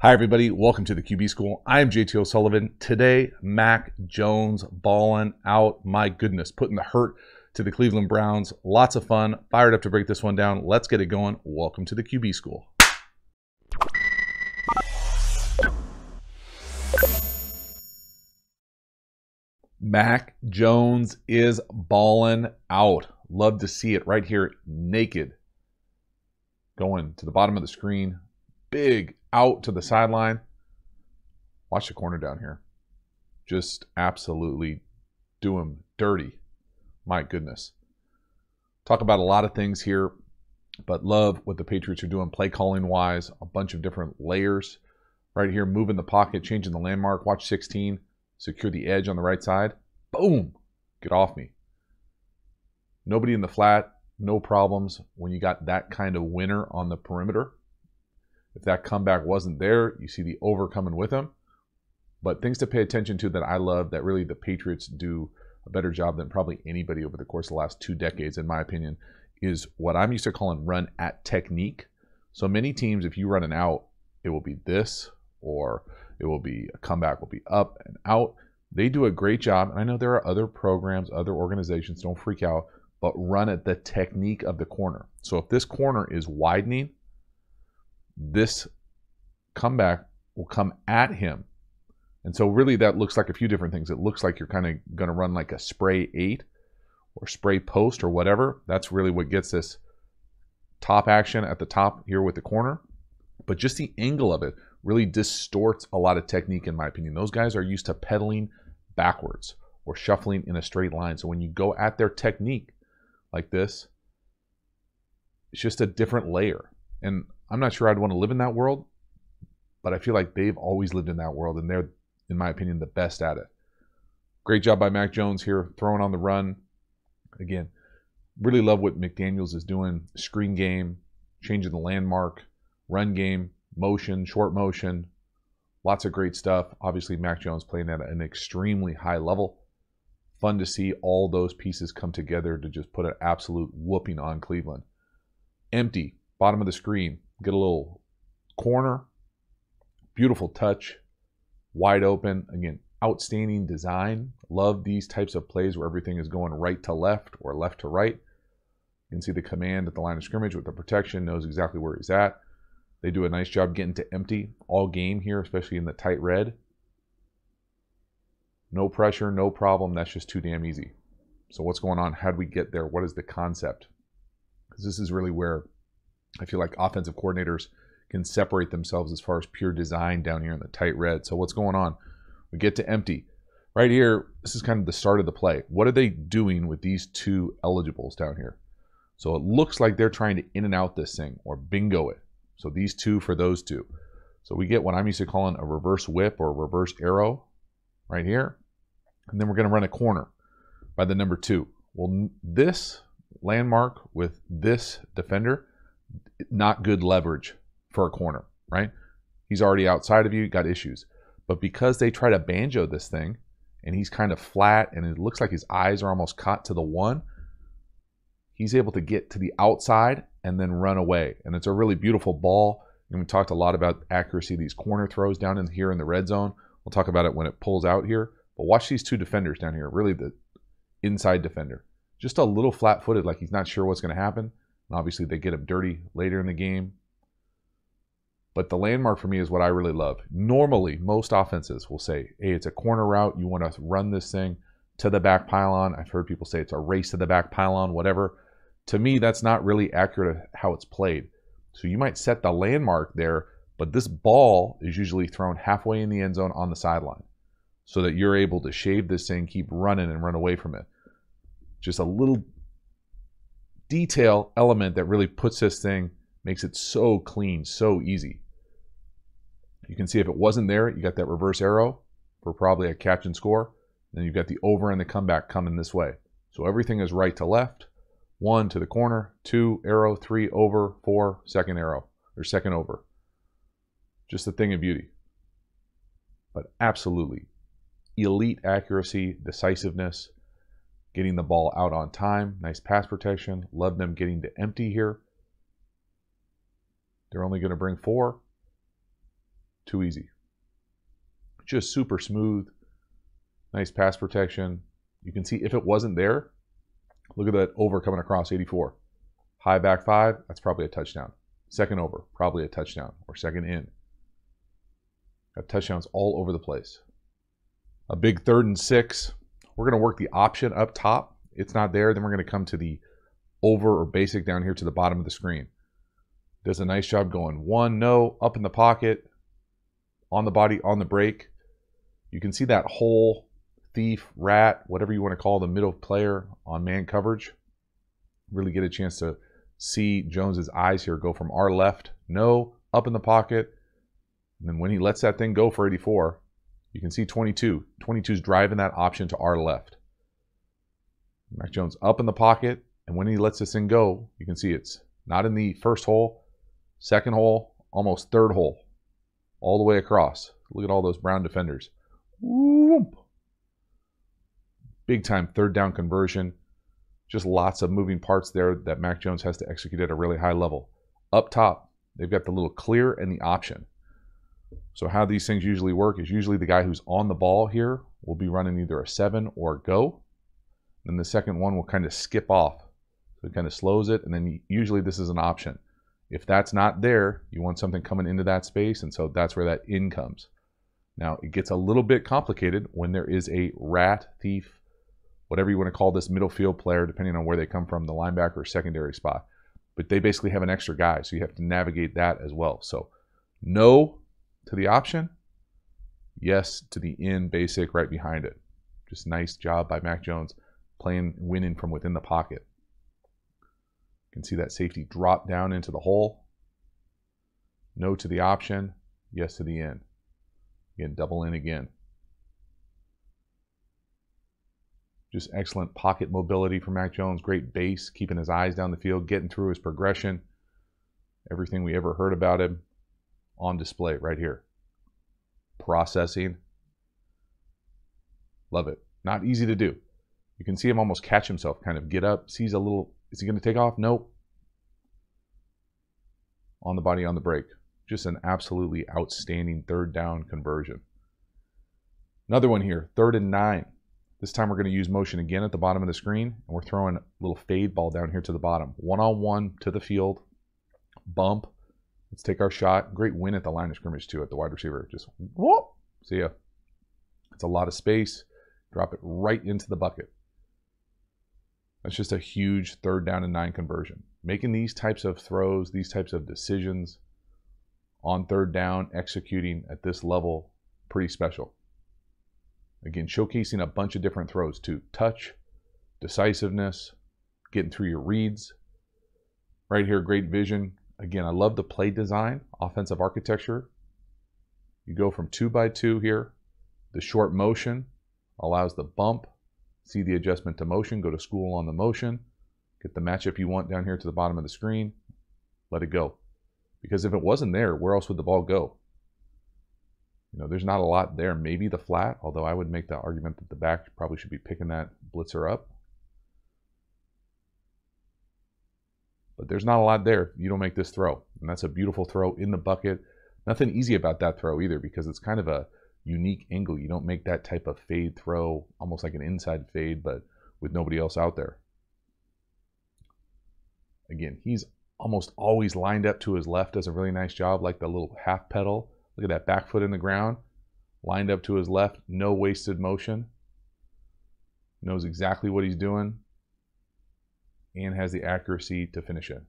Hi, everybody. Welcome to the QB School. I'm JT O'Sullivan. Today, Mac Jones balling out. My goodness, putting the hurt to the Cleveland Browns. Lots of fun. Fired up to break this one down. Let's get it going. Welcome to the QB School. Mac Jones is balling out. Love to see it right here, naked. Going to the bottom of the screen. Big out to the sideline. Watch the corner down here. Just absolutely do him dirty. My goodness. Talk about a lot of things here, but love what the Patriots are doing play calling wise. A bunch of different layers right here, moving the pocket, changing the landmark. Watch 16, secure the edge on the right side. Boom! Get off me. Nobody in the flat, no problems when you got that kind of winner on the perimeter. If that comeback wasn't there, you see the over coming with him. But things to pay attention to that I love that really the Patriots do a better job than probably anybody over the course of the last two decades, in my opinion, is what I'm used to calling run at technique. So many teams, if you run an out, it will be this, or it will be a comeback will be up and out. They do a great job. And I know there are other programs, other organizations, don't freak out, but run at the technique of the corner. So if this corner is widening, this comeback will come at him. And so really that looks like a few different things. It looks like you're kind of going to run like a spray 8 or spray post or whatever. That's really what gets this top action at the top here with the corner. But just the angle of it really distorts a lot of technique in my opinion. Those guys are used to pedaling backwards or shuffling in a straight line. So when you go at their technique like this, it's just a different layer. And I'm not sure I'd want to live in that world, but I feel like they've always lived in that world, and they're, in my opinion, the best at it. Great job by Mac Jones here, throwing on the run. Again, really love what McDaniels is doing. Screen game, changing the landmark, run game, motion, short motion, lots of great stuff. Obviously, Mac Jones playing at an extremely high level. Fun to see all those pieces come together to just put an absolute whooping on Cleveland. Empty, bottom of the screen, get a little corner, beautiful touch, wide open. Again, outstanding design. Love these types of plays where everything is going right to left or left to right. You can see the command at the line of scrimmage with the protection, knows exactly where he's at. They do a nice job getting to empty all game here, especially in the tight red. No pressure, no problem. That's just too damn easy. So what's going on? How do we get there? What is the concept? Because this is really where I feel like offensive coordinators can separate themselves as far as pure design down here in the tight red. So what's going on? We get to empty. Right here, this is kind of the start of the play. What are they doing with these two eligibles down here? So it looks like they're trying to in and out this thing or bingo it. So these two for those two. So we get what I'm used to calling a reverse whip or reverse arrow right here. And then we're going to run a corner by the number two. Well, this landmark with this defender not good leverage for a corner, right? He's already outside of you, got issues. But because they try to banjo this thing, and he's kind of flat, and it looks like his eyes are almost caught to the one, he's able to get to the outside and then run away. And it's a really beautiful ball. And we talked a lot about accuracy these corner throws down in here in the red zone. We'll talk about it when it pulls out here. But watch these two defenders down here, really the inside defender. Just a little flat footed, like he's not sure what's going to happen. And obviously, they get him dirty later in the game. But the landmark for me is what I really love. Normally, most offenses will say, hey, it's a corner route. You want to run this thing to the back pylon. I've heard people say it's a race to the back pylon, whatever. To me, that's not really accurate how it's played. So you might set the landmark there, but this ball is usually thrown halfway in the end zone on the sideline so that you're able to shave this thing, keep running, and run away from it. Just a little detail element that really puts this thing, makes it so clean, so easy. You can see if it wasn't there, you got that reverse arrow for probably a catch and score. Then you've got the over and the comeback coming this way. So everything is right to left. One to the corner, two arrow, three over, four second arrow or second over. Just a thing of beauty. But absolutely elite accuracy, decisiveness, getting the ball out on time. Nice pass protection. Love them getting to empty here. They're only going to bring four. Too easy. Just super smooth. Nice pass protection. You can see if it wasn't there, look at that over coming across 84. High back five, that's probably a touchdown. Second over, probably a touchdown, or second in. Got touchdowns all over the place. A big third and six. We're going to work the option up top. It's not there. Then we're going to come to the over or basic down here to the bottom of the screen. Does a nice job going one, no, up in the pocket, on the body, on the break. You can see that hole, thief, rat, whatever you want to call the middle player on man coverage. Really get a chance to see Jones's eyes here go from our left, no, up in the pocket. And then when he lets that thing go for 84, you can see 22. 22 is driving that option to our left. Mac Jones up in the pocket, and when he lets this thing go, you can see it's not in the first hole, second hole, almost third hole, all the way across. Look at all those brown defenders. Whoop. Big time third down conversion just lots of moving parts there that Mac Jones has to execute at a really high level. Up top, they've got the little clear and the option. So how these things usually work is usually the guy who's on the ball here will be running either a seven or a go. Then the second one will kind of skip off. So it kind of slows it, and then usually this is an option. If that's not there, you want something coming into that space, and so that's where that in comes. Now, it gets a little bit complicated when there is a rat, thief, whatever you want to call this middle field player, depending on where they come from, the linebacker or secondary spot. But they basically have an extra guy, so you have to navigate that as well. So no to the option, yes to the in basic right behind it. Just nice job by Mac Jones playing, winning from within the pocket. You can see that safety drop down into the hole. No to the option, yes to the in. Again, double in again. Just excellent pocket mobility for Mac Jones. Great base, keeping his eyes down the field, getting through his progression. Everything we ever heard about him on display right here. Processing. Love it. Not easy to do. You can see him almost catch himself, kind of get up, sees a little. Is he going to take off? Nope. On the body, on the break. Just an absolutely outstanding third down conversion. Another one here, third and nine. This time we're going to use motion again at the bottom of the screen, and we're throwing a little fade ball down here to the bottom. One-on-one to the field, bump. Let's take our shot. Great win at the line of scrimmage too at the wide receiver. Just whoop, see ya. It's a lot of space. Drop it right into the bucket. That's just a huge third down and nine conversion. Making these types of throws, these types of decisions on third down, executing at this level, pretty special. Again, showcasing a bunch of different throws to touch, decisiveness, getting through your reads. Right here, great vision. Again, I love the play design, offensive architecture. You go from two by two here. The short motion allows the bump. See the adjustment to motion. Go to school on the motion. Get the matchup you want down here to the bottom of the screen. Let it go. Because if it wasn't there, where else would the ball go? You know, there's not a lot there. Maybe the flat, although I would make the argument that the back probably should be picking that blitzer up. But there's not a lot there. You don't make this throw. And that's a beautiful throw in the bucket. Nothing easy about that throw either because it's kind of a unique angle. You don't make that type of fade throw, almost like an inside fade, but with nobody else out there. Again, he's almost always lined up to his left, does a really nice job, like the little half pedal Look at that back foot in the ground, lined up to his left, no wasted motion. Knows exactly what he's doing and has the accuracy to finish it.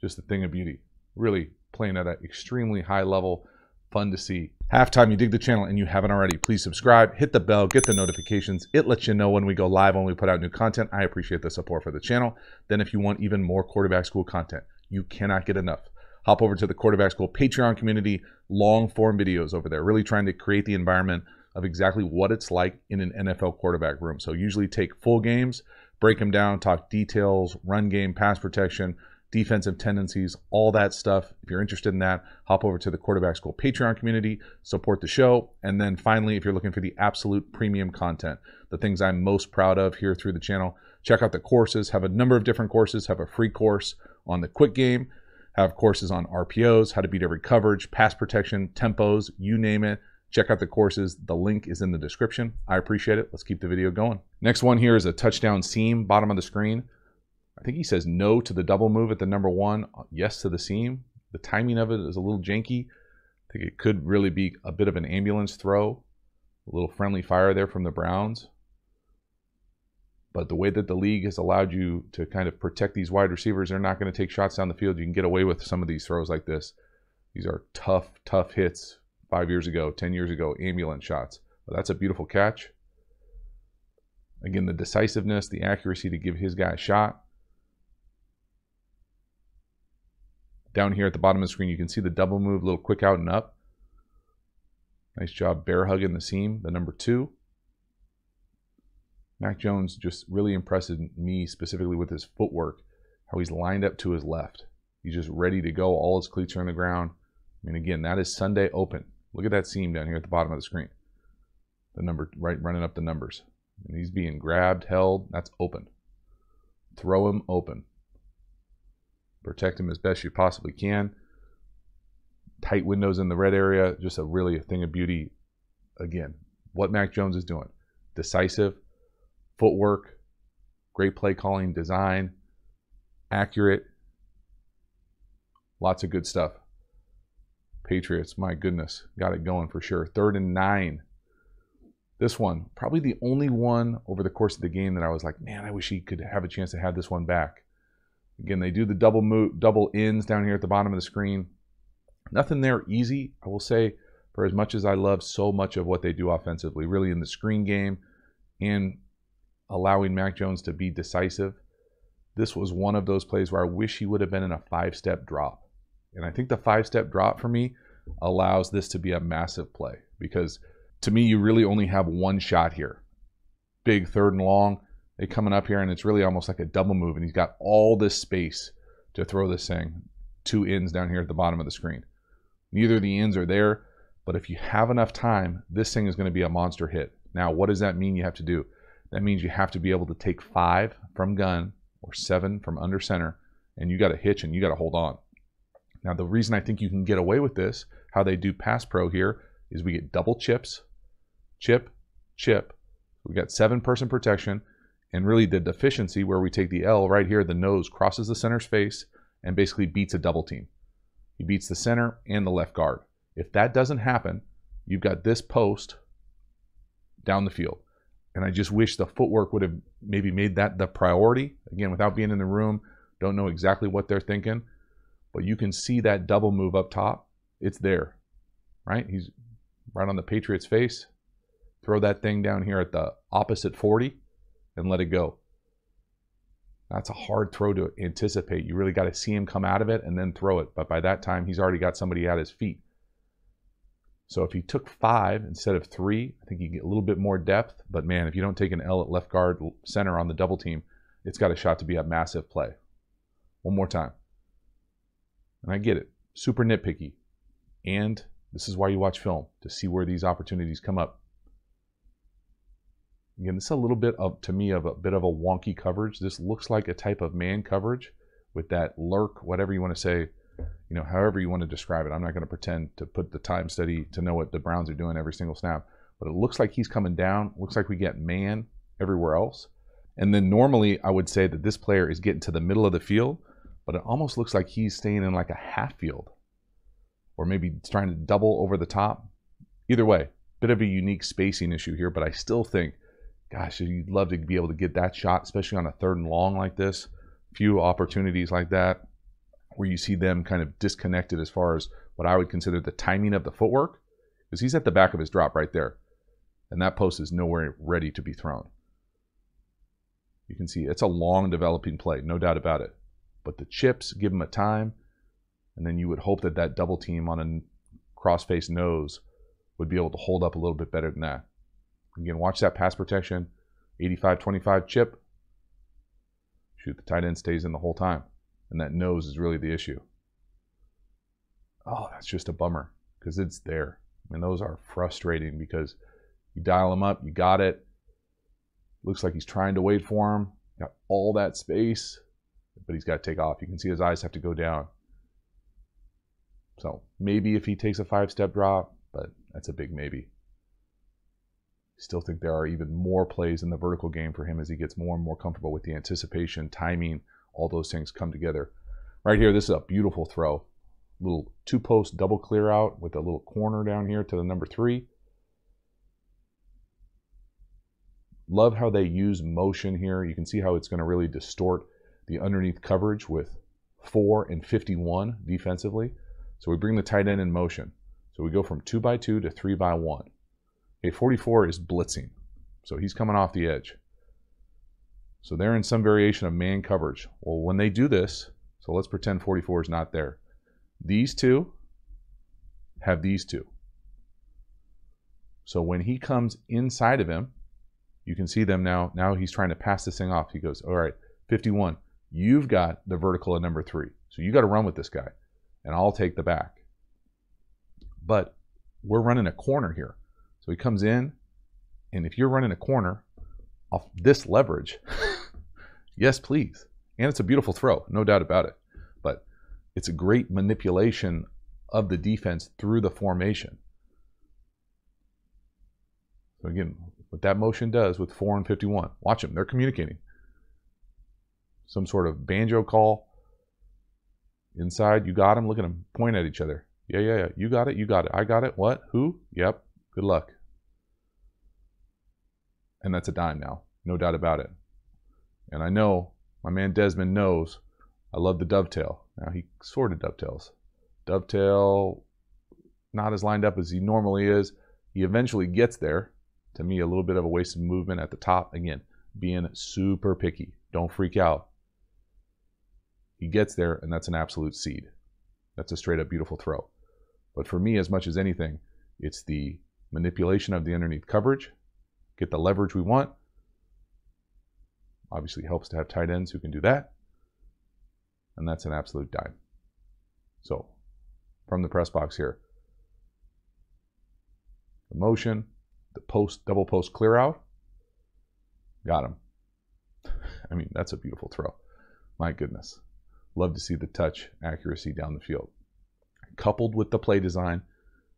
Just a thing of beauty. Really playing at an extremely high level. Fun to see. Halftime, you dig the channel and you haven't already, please subscribe, hit the bell, get the notifications. It lets you know when we go live, when we put out new content. I appreciate the support for the channel. Then if you want even more quarterback school content, you cannot get enough hop over to the Quarterback School Patreon community, long form videos over there, really trying to create the environment of exactly what it's like in an NFL quarterback room. So usually take full games, break them down, talk details, run game, pass protection, defensive tendencies, all that stuff. If you're interested in that, hop over to the Quarterback School Patreon community, support the show. And then finally, if you're looking for the absolute premium content, the things I'm most proud of here through the channel, check out the courses. Have a number of different courses, have a free course on the quick game have courses on RPOs, how to beat every coverage, pass protection, tempos, you name it. Check out the courses. The link is in the description. I appreciate it. Let's keep the video going. Next one here is a touchdown seam, bottom of the screen. I think he says no to the double move at the number one, uh, yes to the seam. The timing of it is a little janky. I think it could really be a bit of an ambulance throw. A little friendly fire there from the Browns. But the way that the league has allowed you to kind of protect these wide receivers, they're not going to take shots down the field. You can get away with some of these throws like this. These are tough, tough hits five years ago, 10 years ago, ambulance shots. But that's a beautiful catch. Again, the decisiveness, the accuracy to give his guy a shot. Down here at the bottom of the screen, you can see the double move, little quick out and up. Nice job bear hugging the seam, the number two. Mac Jones just really impressed me specifically with his footwork, how he's lined up to his left. He's just ready to go. All his cleats are on the ground. I mean, again, that is Sunday open. Look at that seam down here at the bottom of the screen. The number, right, running up the numbers. And he's being grabbed, held. That's open. Throw him open. Protect him as best you possibly can. Tight windows in the red area. Just a really a thing of beauty. Again, what Mac Jones is doing. Decisive, footwork, great play calling, design, accurate, lots of good stuff. Patriots, my goodness, got it going for sure. Third and nine. This one, probably the only one over the course of the game that I was like, man, I wish he could have a chance to have this one back. Again, they do the double move, double ins down here at the bottom of the screen. Nothing there easy, I will say, for as much as I love so much of what they do offensively, really in the screen game and allowing Mac Jones to be decisive. This was one of those plays where I wish he would have been in a five step drop. And I think the five step drop for me allows this to be a massive play because to me, you really only have one shot here. Big third and long. They coming up here and it's really almost like a double move. And he's got all this space to throw this thing. Two ends down here at the bottom of the screen. Neither of the ends are there. But if you have enough time, this thing is going to be a monster hit. Now, what does that mean you have to do? That means you have to be able to take five from gun or seven from under center, and you got to hitch and you got to hold on. Now, the reason I think you can get away with this, how they do pass pro here, is we get double chips, chip, chip. We got seven person protection, and really the deficiency where we take the L right here, the nose crosses the center's face and basically beats a double team. He beats the center and the left guard. If that doesn't happen, you've got this post down the field. And I just wish the footwork would have maybe made that the priority. Again, without being in the room, don't know exactly what they're thinking, but you can see that double move up top. It's there, right? He's right on the Patriots' face. Throw that thing down here at the opposite 40 and let it go. That's a hard throw to anticipate. You really got to see him come out of it and then throw it. But by that time, he's already got somebody at his feet. So if he took five instead of three, I think you get a little bit more depth. But man, if you don't take an L at left guard center on the double team, it's got a shot to be a massive play. One more time. And I get it. Super nitpicky. And this is why you watch film, to see where these opportunities come up. Again, this is a little bit of, to me, of a bit of a wonky coverage. This looks like a type of man coverage with that lurk, whatever you want to say, you know, however you want to describe it. I'm not going to pretend to put the time study to know what the Browns are doing every single snap, but it looks like he's coming down. Looks like we get man everywhere else. And then normally I would say that this player is getting to the middle of the field, but it almost looks like he's staying in like a half field or maybe trying to double over the top. Either way, bit of a unique spacing issue here, but I still think, gosh, you'd love to be able to get that shot, especially on a third and long like this. Few opportunities like that where you see them kind of disconnected as far as what I would consider the timing of the footwork, because he's at the back of his drop right there. And that post is nowhere ready to be thrown. You can see it's a long developing play, no doubt about it. But the chips give him a time, and then you would hope that that double team on a cross-face nose would be able to hold up a little bit better than that. Again, watch that pass protection. 85-25 chip. Shoot, the tight end stays in the whole time and that nose is really the issue. Oh, that's just a bummer because it's there. I mean, those are frustrating because you dial him up, you got it. Looks like he's trying to wait for him. Got all that space, but he's got to take off. You can see his eyes have to go down. So maybe if he takes a five step drop, but that's a big maybe. Still think there are even more plays in the vertical game for him as he gets more and more comfortable with the anticipation, timing, all those things come together. Right here, this is a beautiful throw. Little two post double clear out with a little corner down here to the number three. Love how they use motion here. You can see how it's going to really distort the underneath coverage with 4 and 51 defensively. So we bring the tight end in motion. So we go from 2 by 2 to 3 by 1. Okay, 44 is blitzing. So he's coming off the edge. So they're in some variation of man coverage. Well, when they do this, so let's pretend 44 is not there. These two have these two. So when he comes inside of him, you can see them now. Now he's trying to pass this thing off. He goes, all right, 51, you've got the vertical at number three. So you got to run with this guy, and I'll take the back. But we're running a corner here. So he comes in, and if you're running a corner off this leverage, yes, please. And it's a beautiful throw, no doubt about it. But it's a great manipulation of the defense through the formation. So again, what that motion does with 4 and 51. Watch them, they're communicating. Some sort of banjo call. Inside, you got them, look at point at each other. Yeah, yeah, yeah. You got it, you got it. I got it. What? Who? Yep. Good luck. And that's a dime now, no doubt about it. And I know my man Desmond knows I love the dovetail. Now he sort of dovetails. Dovetail, not as lined up as he normally is. He eventually gets there, to me, a little bit of a wasted movement at the top. Again, being super picky. Don't freak out. He gets there, and that's an absolute seed. That's a straight up beautiful throw. But for me, as much as anything, it's the manipulation of the underneath coverage, get the leverage we want. Obviously, helps to have tight ends who can do that. And that's an absolute dime. So, from the press box here, the motion, the post, double post clear out. Got him. I mean, that's a beautiful throw. My goodness. Love to see the touch accuracy down the field. Coupled with the play design,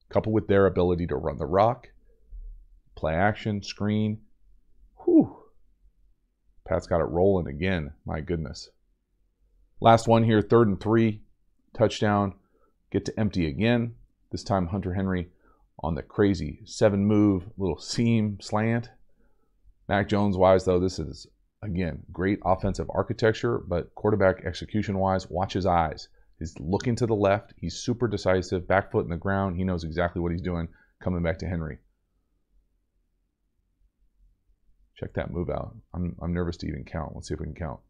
coupled with their ability to run the rock, play action, screen. Whew. Pat's got it rolling again. My goodness. Last one here, third and three. Touchdown. Get to empty again. This time, Hunter Henry on the crazy seven move little seam slant. Mac Jones wise, though, this is again great offensive architecture, but quarterback execution wise, watch his eyes. He's looking to the left. He's super decisive, back foot in the ground. He knows exactly what he's doing coming back to Henry. Check that move out. I'm, I'm nervous to even count. Let's see if we can count.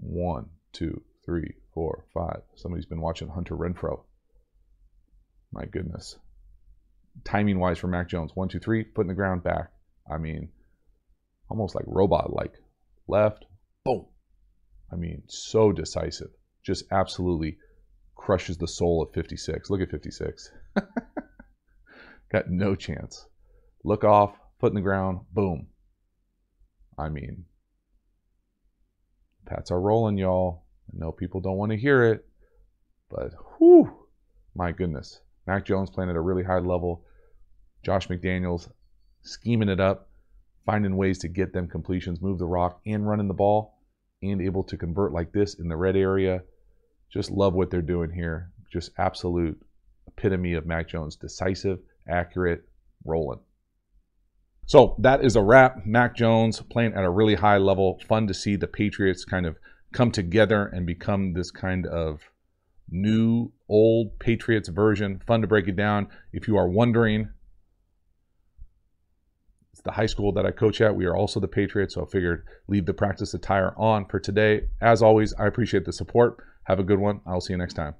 One, two, three, four, five. Somebody's been watching Hunter Renfrow. My goodness. Timing wise for Mac Jones. One, two, three, foot in the ground, back. I mean, almost like robot like. Left, boom. I mean, so decisive. Just absolutely crushes the soul of 56. Look at 56. Got no chance. Look off, foot in the ground, boom. I mean, Pats are rolling, y'all. I know people don't want to hear it, but whew, my goodness. Mac Jones playing at a really high level. Josh McDaniels scheming it up, finding ways to get them completions, move the rock, and running the ball, and able to convert like this in the red area. Just love what they're doing here. Just absolute epitome of Mac Jones. Decisive, accurate, rolling. So that is a wrap. Mac Jones playing at a really high level. Fun to see the Patriots kind of come together and become this kind of new old Patriots version. Fun to break it down. If you are wondering, the high school that I coach at. We are also the Patriots, so I figured leave the practice attire on for today. As always, I appreciate the support. Have a good one. I'll see you next time.